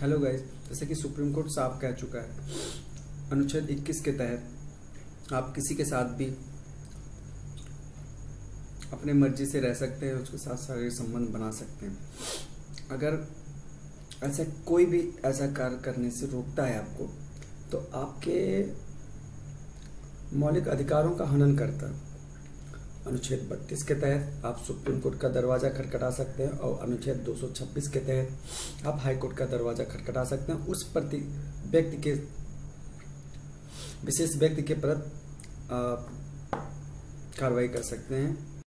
Hello guys जैसे कि supreme court साफ़ कह चुका है, अनुच्छेद 21 के तहत आप किसी के साथ भी अपने मर्ज़ी से रह सकते हैं, उसके साथ शारीरिक संबंध बना सकते हैं। अगर ऐसा कोई भी ऐसा कार्य करने से रोकता है आपको तो आपके मौलिक अधिकारों का हनन करता है। अनुच्छेद 32 के तहत आप सुप्रीम कोर्ट का दरवाज़ा खटखटा सकते हैं और अनुच्छेद 226 के तहत आप हाई कोर्ट का दरवाज़ा खटखटा सकते हैं। उस प्रति व्यक्ति के, विशेष व्यक्ति के प्रति कार्रवाई कर सकते हैं।